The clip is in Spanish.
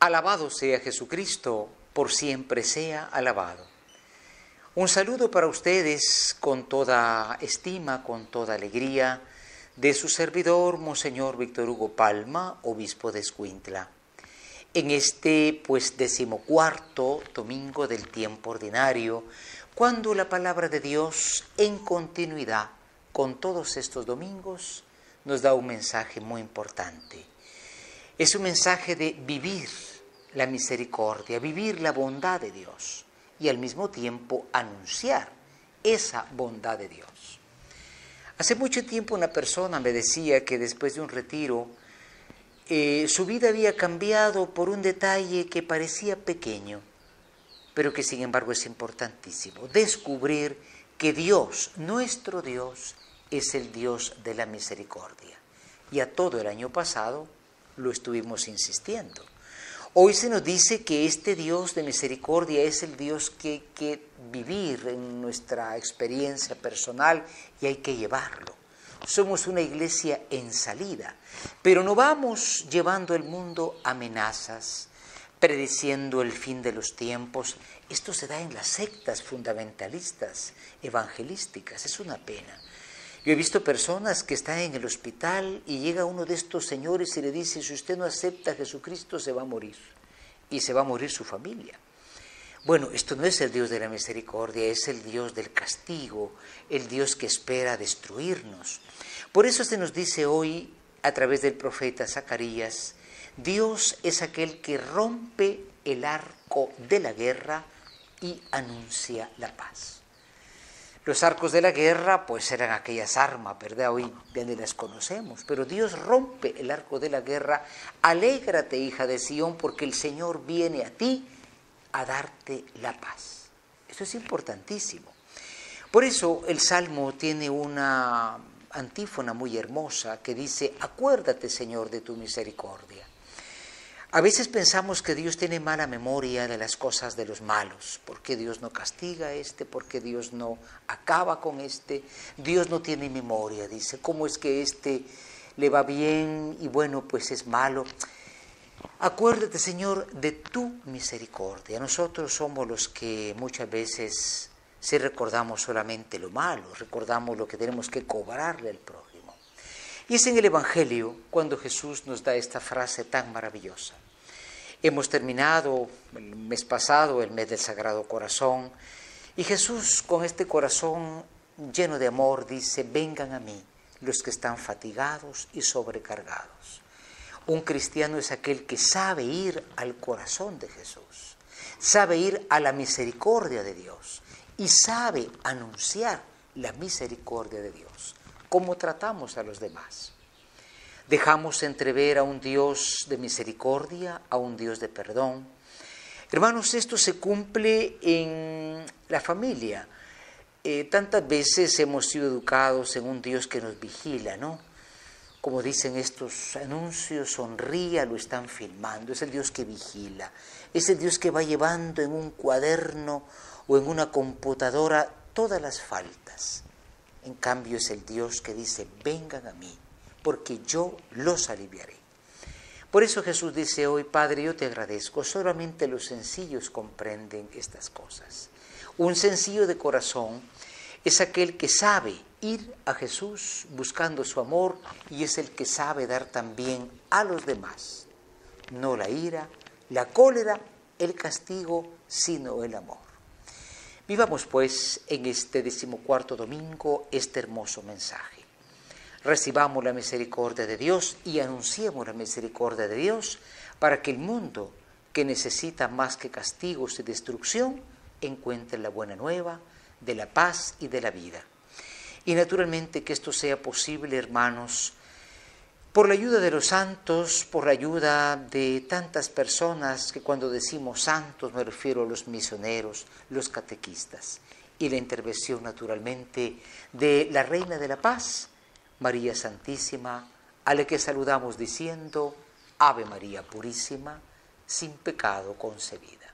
Alabado sea Jesucristo, por siempre sea alabado. Un saludo para ustedes con toda estima, con toda alegría, de su servidor, Monseñor Víctor Hugo Palma, obispo de Escuintla. En este, pues, decimocuarto domingo del tiempo ordinario, cuando la palabra de Dios, en continuidad con todos estos domingos, nos da un mensaje muy importante. Es un mensaje de vivir la misericordia, vivir la bondad de Dios y al mismo tiempo anunciar esa bondad de Dios. Hace mucho tiempo una persona me decía que después de un retiro eh, su vida había cambiado por un detalle que parecía pequeño, pero que sin embargo es importantísimo, descubrir que Dios, nuestro Dios, es el Dios de la misericordia. Y a todo el año pasado lo estuvimos insistiendo. Hoy se nos dice que este Dios de misericordia es el Dios que hay que vivir en nuestra experiencia personal y hay que llevarlo. Somos una iglesia en salida, pero no vamos llevando el mundo amenazas, prediciendo el fin de los tiempos. Esto se da en las sectas fundamentalistas, evangelísticas, es una pena. Yo he visto personas que están en el hospital y llega uno de estos señores y le dice, si usted no acepta a Jesucristo se va a morir y se va a morir su familia. Bueno, esto no es el Dios de la misericordia, es el Dios del castigo, el Dios que espera destruirnos. Por eso se nos dice hoy, a través del profeta Zacarías, Dios es aquel que rompe el arco de la guerra y anuncia la paz. Los arcos de la guerra pues eran aquellas armas, ¿verdad? Hoy ya ni las conocemos, pero Dios rompe el arco de la guerra. Alégrate, hija de Sión, porque el Señor viene a ti a darte la paz. Eso es importantísimo. Por eso el Salmo tiene una antífona muy hermosa que dice, acuérdate, Señor, de tu misericordia. A veces pensamos que Dios tiene mala memoria de las cosas de los malos. ¿Por qué Dios no castiga a este? ¿Por qué Dios no acaba con este? Dios no tiene memoria, dice. ¿Cómo es que este le va bien y bueno, pues es malo? Acuérdate, Señor, de tu misericordia. Nosotros somos los que muchas veces, si recordamos solamente lo malo, recordamos lo que tenemos que cobrarle al prójimo. Y es en el Evangelio cuando Jesús nos da esta frase tan maravillosa. Hemos terminado el mes pasado, el mes del Sagrado Corazón, y Jesús con este corazón lleno de amor dice, vengan a mí los que están fatigados y sobrecargados. Un cristiano es aquel que sabe ir al corazón de Jesús, sabe ir a la misericordia de Dios y sabe anunciar la misericordia de Dios cómo tratamos a los demás. Dejamos entrever a un Dios de misericordia, a un Dios de perdón. Hermanos, esto se cumple en la familia. Eh, tantas veces hemos sido educados en un Dios que nos vigila, ¿no? Como dicen estos anuncios, sonría, lo están filmando. Es el Dios que vigila. Es el Dios que va llevando en un cuaderno o en una computadora todas las faltas. En cambio es el Dios que dice, vengan a mí, porque yo los aliviaré. Por eso Jesús dice hoy, Padre, yo te agradezco, solamente los sencillos comprenden estas cosas. Un sencillo de corazón es aquel que sabe ir a Jesús buscando su amor y es el que sabe dar también a los demás, no la ira, la cólera, el castigo, sino el amor. Vivamos pues en este decimocuarto domingo este hermoso mensaje. Recibamos la misericordia de Dios y anunciemos la misericordia de Dios para que el mundo que necesita más que castigos y destrucción encuentre la buena nueva de la paz y de la vida. Y naturalmente que esto sea posible, hermanos, por la ayuda de los santos, por la ayuda de tantas personas que cuando decimos santos me refiero a los misioneros, los catequistas, y la intervención naturalmente de la Reina de la Paz, María Santísima, a la que saludamos diciendo, Ave María Purísima, sin pecado concebida.